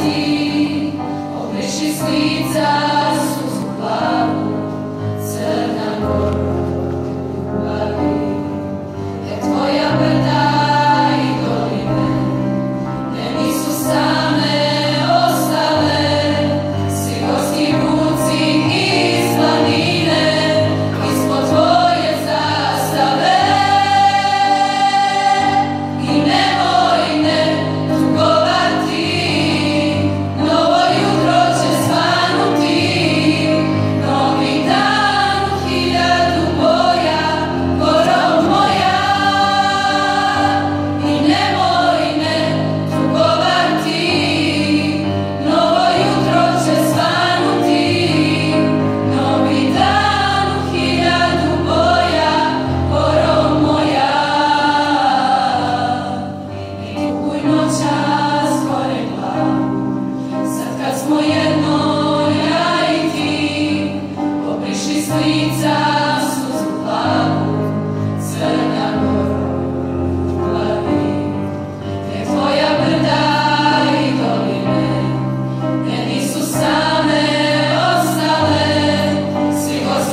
світі, обличчі світ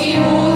you.